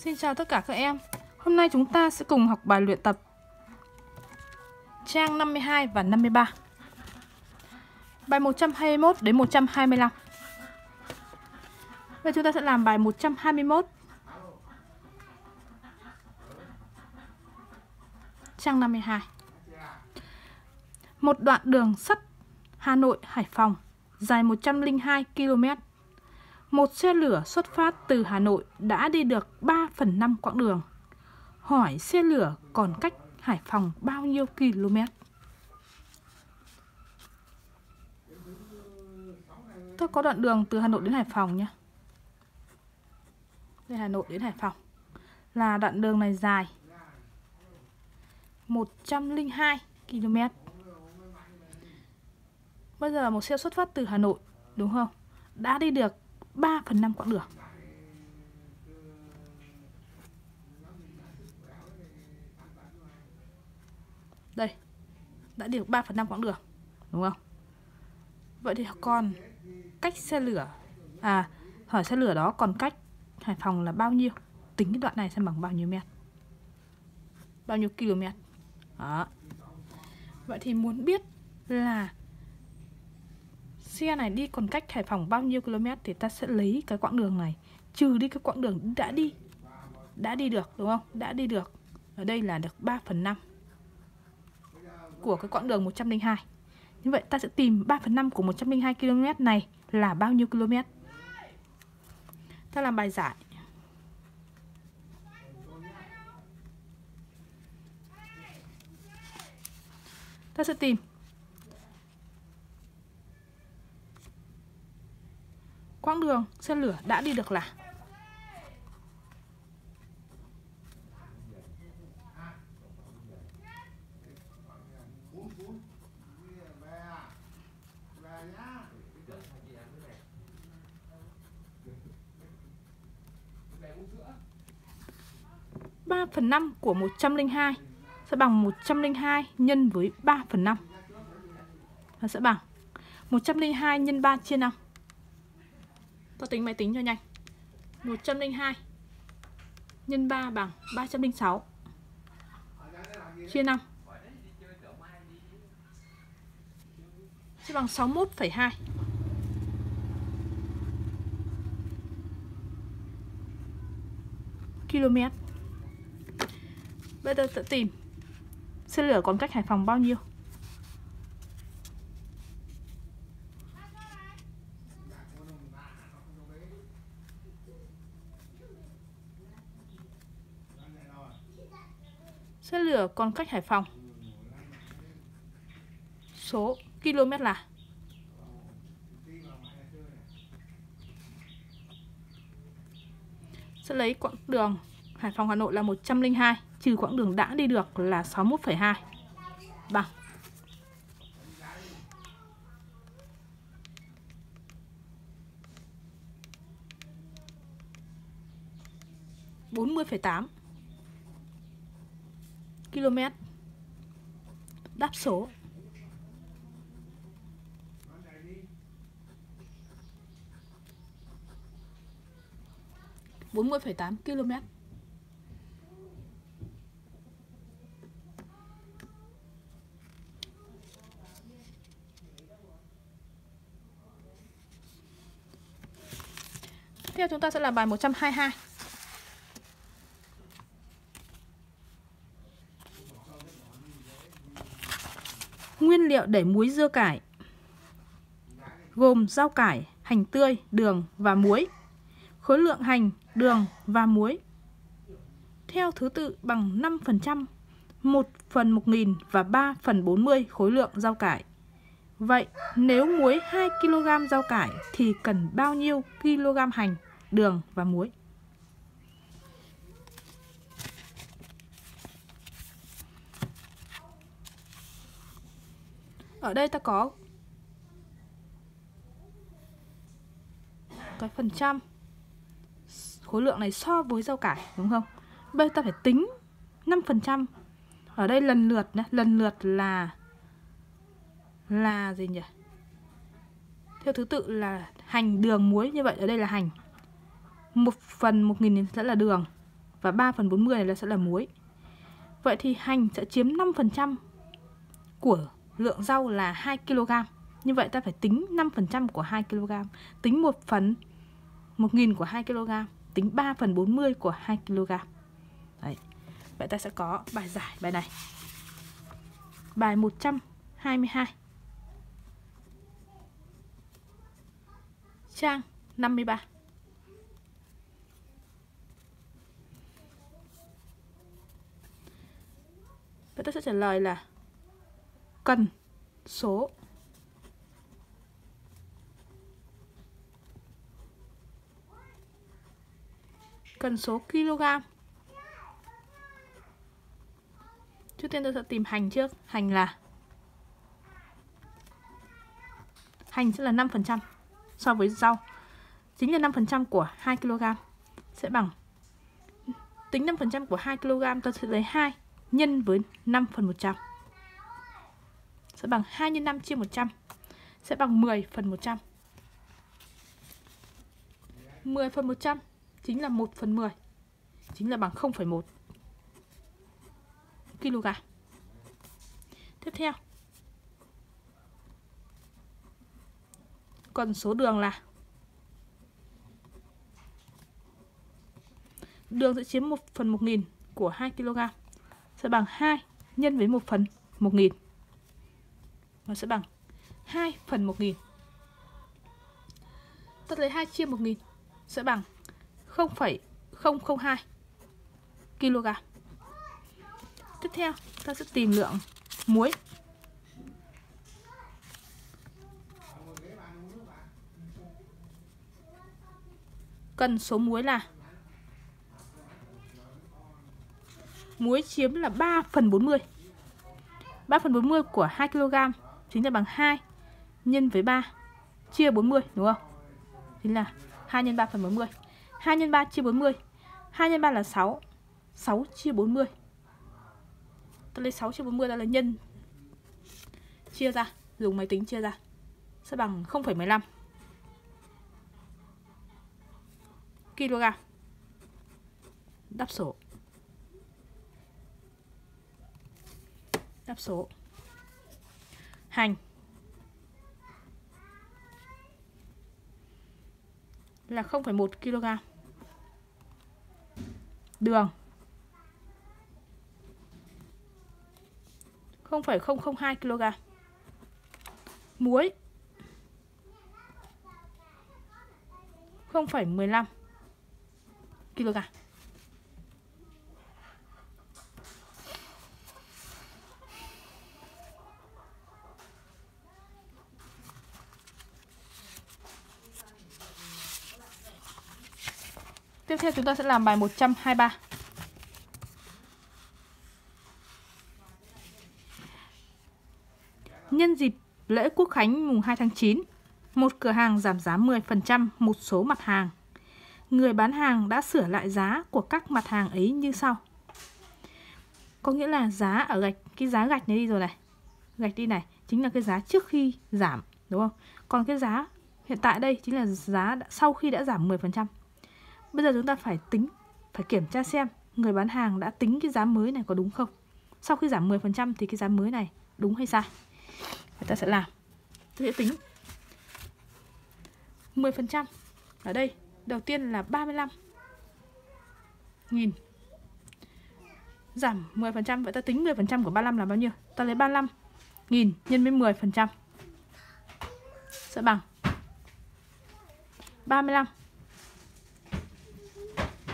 Xin chào tất cả các em. Hôm nay chúng ta sẽ cùng học bài luyện tập Trang 52 và 53 Bài 121 đến 125 Bây giờ chúng ta sẽ làm bài 121 Trang 52 Một đoạn đường sắt Hà Nội Hải Phòng, dài 102 km một xe lửa xuất phát từ Hà Nội đã đi được 3 phần 5 quãng đường. Hỏi xe lửa còn cách Hải Phòng bao nhiêu km? Tôi có đoạn đường từ Hà Nội đến Hải Phòng nhé. Đây Hà Nội đến Hải Phòng. Là đoạn đường này dài 102 km. Bây giờ một xe xuất phát từ Hà Nội, đúng không? Đã đi được 3 phần 5 quãng đường. Đây, Đã được 3 phần 5 quãng đường, Đúng không? Vậy thì còn cách xe lửa À hỏi xe lửa đó còn cách Hải Phòng là bao nhiêu? Tính cái đoạn này xem bằng bao nhiêu mét. Bao nhiêu km? Đó. Vậy thì muốn biết là xe này đi còn cách Hải Phòng bao nhiêu km thì ta sẽ lấy cái quãng đường này. Trừ đi cái quãng đường đã đi đã đi được, đúng không? Đã đi được. Ở đây là được 3 phần 5 của cái quãng đường 102 như vậy ta sẽ tìm 3 phần 5 của 102 km này là bao nhiêu km? Ta làm bài giải. Ta sẽ tìm quãng đường, xe lửa đã đi được là. Ba phần năm của 102 sẽ bằng 102 nhân với 3 phần 5 Nó sẽ bằng 102 nhân 3 chia 5 tôi tính máy tính cho nhanh. 102 Nhân 3 bằng 306 Chia 5 Sẽ bằng 61,2 km. Bây giờ tự tìm Xe lửa còn cách Hải Phòng bao nhiêu Xe lửa con cách Hải Phòng. Số km là Sẽ lấy quãng đường Hải Phòng Hà Nội là 102 Trừ quãng đường đã đi được là 61,2 Bằng. bốn mươi phẩy tám km. Đáp số. bốn mươi phẩy tám km. Tiếp theo chúng ta sẽ làm bài 122 liệu để muối dưa cải gồm rau cải, hành tươi, đường và muối. Khối lượng hành, đường và muối theo thứ tự bằng 5%, 1 phần 1000 và 3 phần 40 khối lượng rau cải. Vậy nếu muối 2 kg rau cải thì cần bao nhiêu kg hành, đường và muối? Ở đây ta có cái phần trăm. Khối lượng này so với rau cải, đúng không? Bây giờ ta phải tính 5% ở đây lần lượt nhé lần lượt là là gì nhỉ? Theo thứ tự là hành đường muối, như vậy ở đây là hành. Một phần một nghìn sẽ là đường và 3 phần 40 này là sẽ là muối. Vậy thì hành sẽ chiếm 5% của lượng rau là 2 kg. Như vậy ta phải tính 5% của 2 kg, tính 1 phần 1000 của 2 kg, tính 3 phần 40 của 2 kg. Đấy. Vậy ta sẽ có bài giải bài này. Bài 122. Trang 53. Vậy ta sẽ trả lời là cần số cần số kg. Trước tiên tôi sẽ tìm hành trước. Hành là hành sẽ là 5% so với rau. Chính là 5% của 2 kg sẽ bằng tính 5% của 2 kg ta sẽ lấy 2 nhân với 5 phần 100 sẽ bằng 2 x 5 chia 100 sẽ bằng 10 phần 100 10 phần 100 chính là 1 phần 10 chính là bằng 0,1 kg tiếp theo còn số đường là đường sẽ chiếm 1 phần 1000 của 2 kg sẽ bằng 2 nhân với 1 phần 1000 nó sẽ bằng 2 phần 1000 ta lấy 2 chia 1000 sẽ bằng 0,002 kg tiếp theo ta sẽ tìm lượng muối. Cần số muối là muối chiếm là 3 phần 40 3 phần 40 của 2 kg chính là bằng 2 nhân với 3 chia 40 đúng không? Chính là 2 nhân 3 phần 40 2 nhân 3 chia 40 2 nhân 3 là 6 6 chia 40 Ta lấy 6 chia 40 ra là nhân. Chia ra Dùng máy tính chia ra. Sẽ bằng 0,15 kg Đáp số. Đáp số. Hành. Là 0,1 kg. Đường. 0,002 kg. Muối. 0,15 kg. Theo chúng ta sẽ làm bài 123. Nhân dịp lễ Quốc khánh mùng 2 tháng 9, một cửa hàng giảm giá 10% một số mặt hàng. Người bán hàng đã sửa lại giá của các mặt hàng ấy như sau. Có nghĩa là giá ở gạch, cái giá gạch này đi rồi này. Gạch đi này, chính là cái giá trước khi giảm, đúng không? Còn cái giá hiện tại đây chính là giá sau khi đã giảm 10%. Bây giờ chúng ta phải tính, phải kiểm tra xem người bán hàng đã tính cái giá mới này có đúng không. Sau khi giảm 10% thì cái giá mới này đúng hay sai. Người ta sẽ làm. Tôi sẽ tính 10% ở đây. Đầu tiên là 35 nghìn Giảm 10% Vậy ta tính 10% của 35 là bao nhiêu Ta lấy 35 nghìn nhân với 10% Sẽ bằng 35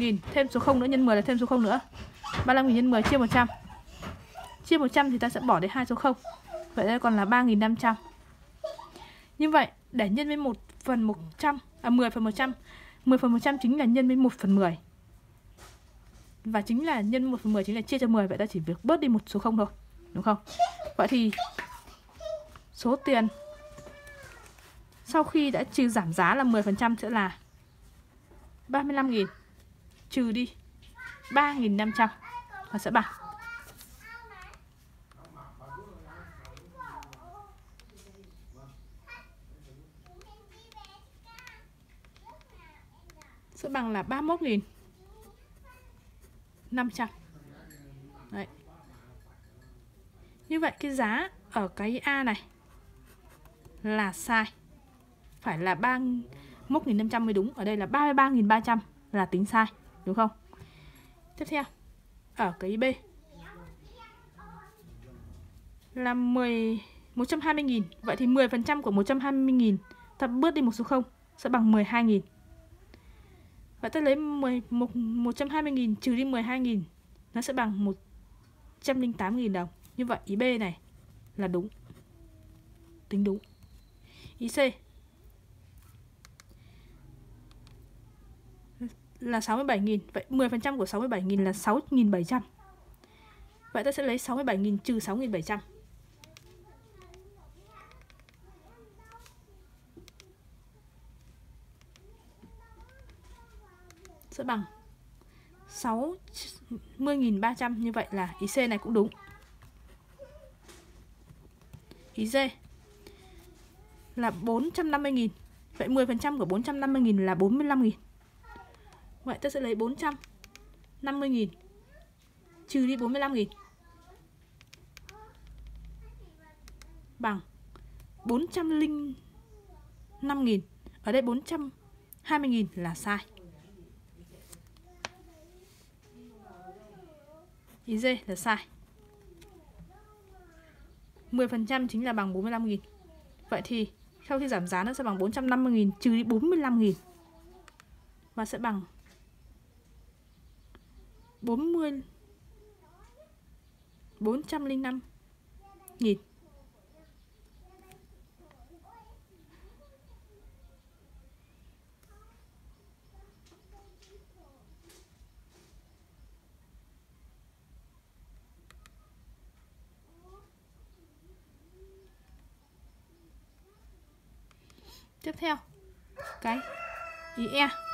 nghìn, thêm số 0 nữa, nhân 10 là thêm số 0 nữa. 35 nghìn nhân 10 chia 100 chia 100 thì ta sẽ bỏ đi hai số 0 vậy đây còn là 3.500 như vậy, để nhân với 1 phần 100 à 10 phần 100 10 phần 100 chính là nhân với 1 phần 10 và chính là nhân 1 phần 10 chính là chia cho 10 vậy ta chỉ việc bớt đi một số 0 thôi, đúng không? Vậy thì số tiền sau khi đã trừ giảm giá là 10% sẽ là 35.000 trừ đi. 3.500 và sẽ bằng. Sẽ bằng là 31.000 500 Đấy. Như vậy cái giá ở cái A này Là sai. Phải là 31.500 mới đúng. Ở đây là 33.300 là tính sai. Đúng không? Tiếp theo Ở cái B Là 10 120.000 Vậy thì 10% của 120.000 Ta bớt đi một số 0 Sẽ bằng 12.000 Vậy ta lấy 10, 120.000 trừ đi 12.000 Nó sẽ bằng 108.000 đồng. Như vậy ý B này là đúng Tính đúng. Ý C Là 67.000 Vậy 10% của 67.000 là 6.700 Vậy ta sẽ lấy 67.000 trừ 6.700 sẽ bằng 60.300 như vậy là ý C này cũng đúng. Ý D là 450.000. Vậy 10% của 450.000 là 45.000. Vậy tôi sẽ lấy 450.000 trừ đi 45.000 bằng 405.000. Ở đây 420.000 là sai. Ý D là sai 10% chính là bằng 45.000 Vậy thì sau khi giảm giá nó sẽ bằng 450.000 trừ đi 45.000 Và sẽ bằng 40 405 nghìn. Tiếp theo Cái ý E.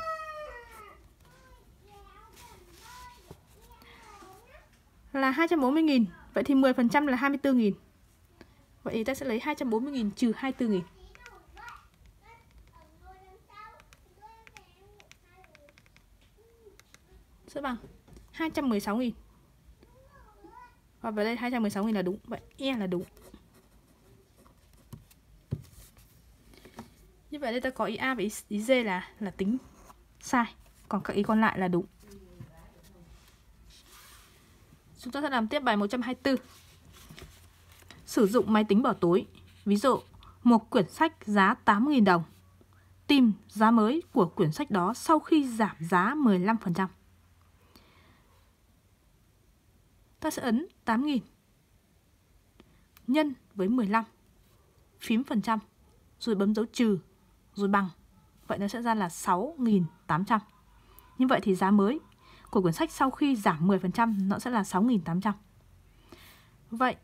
Là 240.000 Vậy thì 10% là 24.000 Vậy thì ta sẽ lấy 240.000 trừ 24.000 Sẽ bằng 216.000 Và vào đây 216.000 là đúng Vậy E là đúng. Như vậy đây ta có ý A và ý, ý D là là tính sai Còn các ý còn lại là đúng. Chúng ta sẽ làm tiếp bài 124 Sử dụng máy tính bỏ túi. Ví dụ, Một quyển sách giá 80.000 đồng. Tìm giá mới của quyển sách đó sau khi giảm giá 15% Ta sẽ ấn 8.000 Nhân với 15 Phím phần trăm, Rồi bấm dấu trừ, rồi bằng. Vậy nó sẽ ra là 6.800. Như vậy thì giá mới của cuốn sách sau khi giảm 10% nó sẽ là 6.800. Vậy,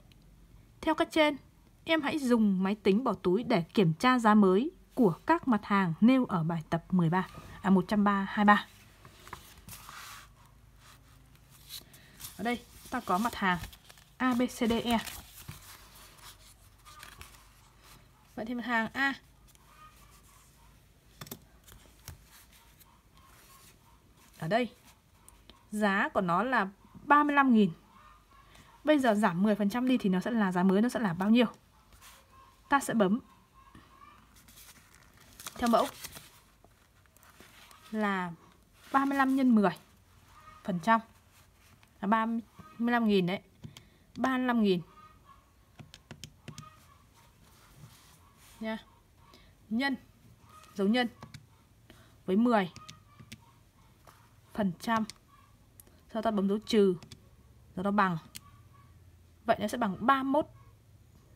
theo cách trên, em hãy dùng máy tính bỏ túi để kiểm tra giá mới của các mặt hàng nêu ở bài tập 13, à 123. Ở đây ta có mặt hàng A, B, C, D, E. Vậy thì mặt hàng A ở đây giá của nó là 35.000 Bây giờ giảm 10% đi thì nó sẽ là giá mới, nó sẽ là bao nhiêu? Ta sẽ bấm. Theo mẫu Là 35 x 10 Phần trăm. Là 35.000 đấy. 35.000 Nha. Nhân. Dấu nhân. Với 10 phần trăm sau ta bấm dấu trừ. Rồi nó bằng. Vậy nó sẽ bằng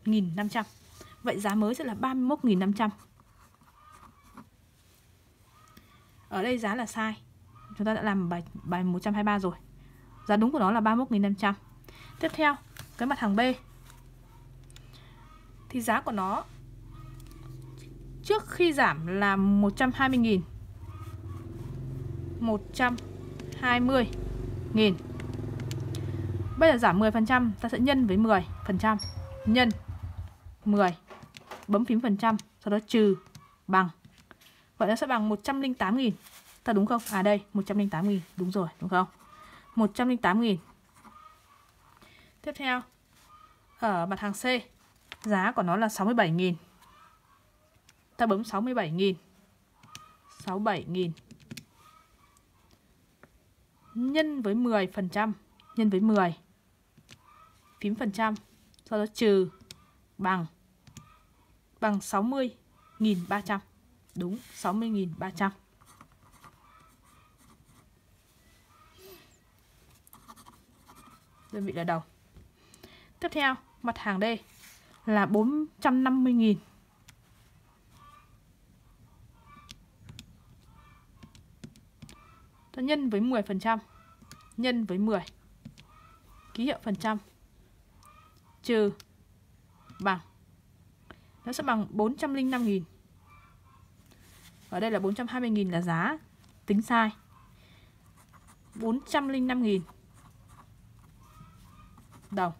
31.500 vậy giá mới sẽ là 31.500 ở đây giá là sai. Chúng ta đã làm bài bài 123 rồi. Giá đúng của nó là 31.500 tiếp theo, cái mặt hàng B. Thì giá của nó trước khi giảm là 120.000 120 nghìn. Bây giờ giảm 10% ta sẽ nhân với 10% Nhân 10 Bấm phím phần trăm, Sau đó trừ bằng. Vậy nó sẽ bằng 108 nghìn. Ta đúng không? À đây 108 nghìn. Đúng rồi, đúng không? 108.000 Tiếp theo, Ở mặt hàng C, Giá của nó là 67.000 Ta bấm 67.000 67.000 Nhân với 10% Nhân với 10 Phím phần trăm, Sau đó trừ Bằng Bằng 60.300 Đúng 60.300 Đơn vị là đầu. Tiếp theo, mặt hàng D là 450.000 Ta nhân với 10% Nhân với 10 Ký hiệu phần trăm. Trừ Bằng. Nó sẽ bằng 405.000 Ở đây là 420.000 là giá Tính sai. 405.000 Đồng.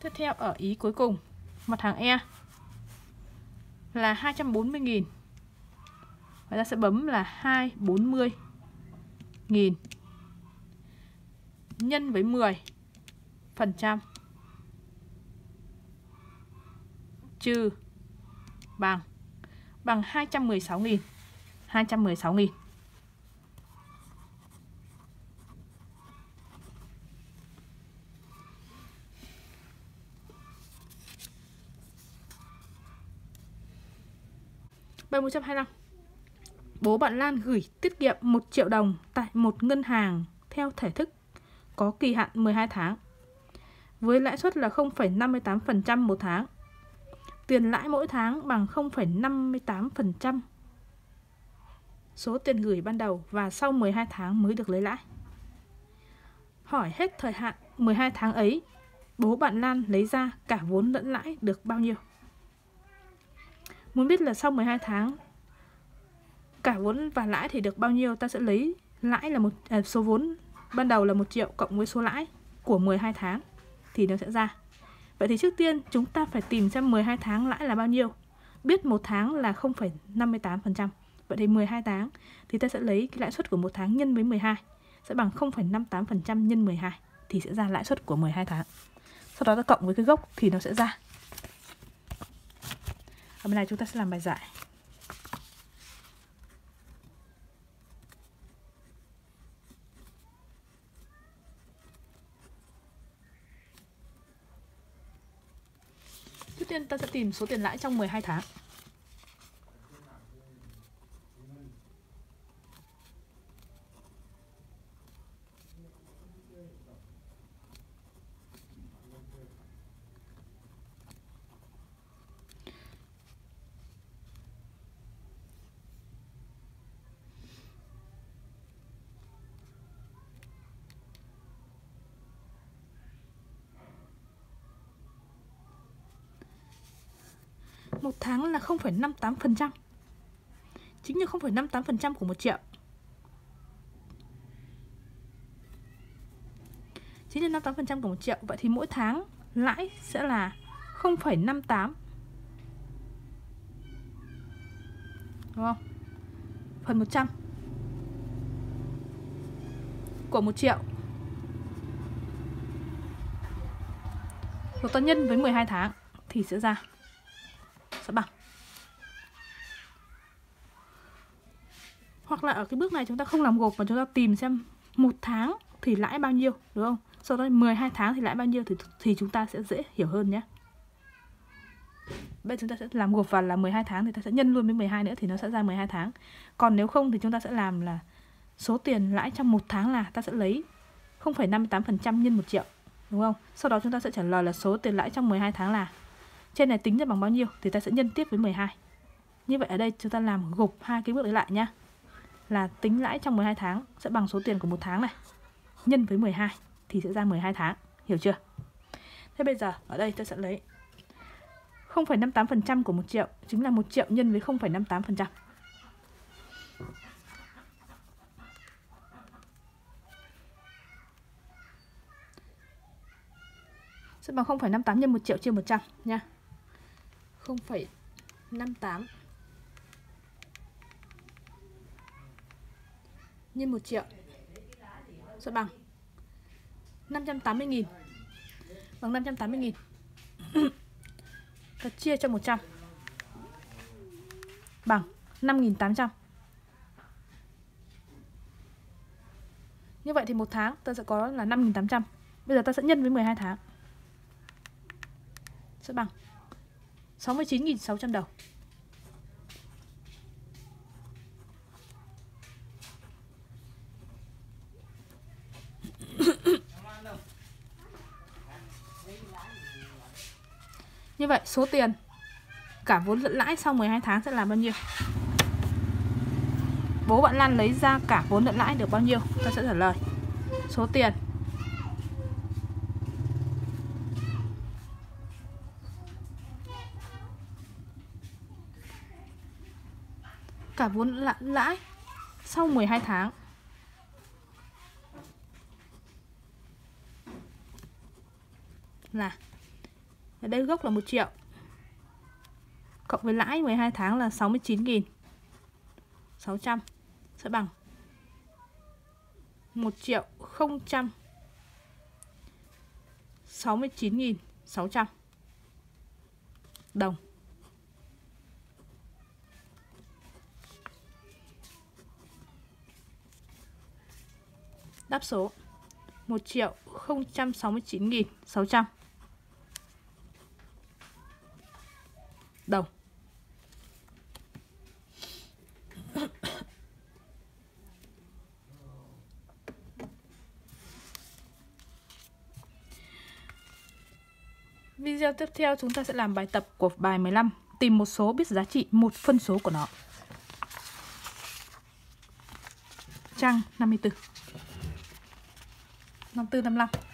Tiếp theo ở ý cuối cùng, Mặt hàng E Là 240.000 Và ta sẽ bấm là 240 nghìn. Nhân với 10 phần trăm. Trừ bằng bằng 216.000 216.000 Bài 125 Bố bạn Lan gửi tiết kiệm 1 triệu đồng tại một ngân hàng theo thể thức có kỳ hạn 12 tháng với lãi suất là 0,58% một tháng. Tiền lãi mỗi tháng bằng 0,58% số tiền gửi ban đầu và sau 12 tháng mới được lấy lãi. Hỏi hết thời hạn 12 tháng ấy, bố bạn Lan lấy ra cả vốn lẫn lãi được bao nhiêu? Muốn biết là sau 12 tháng cả vốn và lãi thì được bao nhiêu ta sẽ lấy lãi là một à, số vốn ban đầu là 1 triệu cộng với số lãi của 12 tháng thì nó sẽ ra. Vậy thì trước tiên chúng ta phải tìm xem 12 tháng lãi là bao nhiêu. Biết một tháng là 0,58%. Vậy thì 12 tháng thì ta sẽ lấy cái lãi suất của một tháng nhân với 12 sẽ bằng 0,58% nhân 12 thì sẽ ra lãi suất của 12 tháng. Sau đó ta cộng với cái gốc thì nó sẽ ra. Ở bên này chúng ta sẽ làm bài giải. Trước tiên ta sẽ tìm số tiền lãi trong 12 tháng. Một tháng là 0,58%. Chính như 0,58% của 1 triệu. Chính là 58% của 1 triệu. Vậy thì mỗi tháng lãi sẽ là 0,58 Đúng không? Phần 100 Của 1 triệu Rồi ta nhân với 12 tháng Thì sẽ ra sẽ bằng hoặc là ở cái bước này chúng ta không làm gộp mà chúng ta tìm xem một tháng thì lãi bao nhiêu đúng không sau đó 12 tháng thì lãi bao nhiêu thì thì chúng ta sẽ dễ hiểu hơn nhé Bây giờ chúng ta sẽ làm gộp vào là 12 tháng thì ta sẽ nhân luôn với 12 nữa thì nó sẽ ra 12 tháng. Còn nếu không thì chúng ta sẽ làm là số tiền lãi trong một tháng là ta sẽ lấy 0,58% nhân 1 triệu, đúng không? Sau đó chúng ta sẽ trả lời là số tiền lãi trong 12 tháng là trên này tính ra bằng bao nhiêu thì ta sẽ nhân tiếp với 12 như vậy ở đây chúng ta làm gộp hai cái bước đấy lại nhá. Là tính lãi trong 12 tháng sẽ bằng số tiền của một tháng này. Nhân với 12 thì sẽ ra 12 tháng. Hiểu chưa? Thế bây giờ ở đây ta sẽ lấy 0,58% của 1 triệu chính là 1 triệu nhân với 0,58% sẽ bằng 0,58 nhân 1 triệu chia 100 nha 0,58 nhân 1 triệu. Sẽ bằng. 580.000 Bằng 580.000 Ta chia cho 100 Bằng 5.800 Như vậy thì một tháng ta sẽ có là 5.800 Bây giờ ta sẽ nhân với 12 tháng. Sẽ bằng. 69.600 đồng Như vậy, số tiền, cả vốn lẫn lãi sau 12 tháng sẽ là bao nhiêu? Bố bạn Lan lấy ra cả vốn lẫn lãi được bao nhiêu? Ta sẽ trả lời. Số tiền cả vốn lãi sau 12 tháng là ở đây gốc là 1 triệu, cộng với lãi 12 tháng là 69.000. 600 sẽ bằng 1 triệu 000 69.600 đồng Đáp số 1 triệu 069.600 đồng. Video tiếp theo chúng ta sẽ làm bài tập của bài 15 Tìm một số biết giá trị, một phân số của nó. Trang 54 54, 55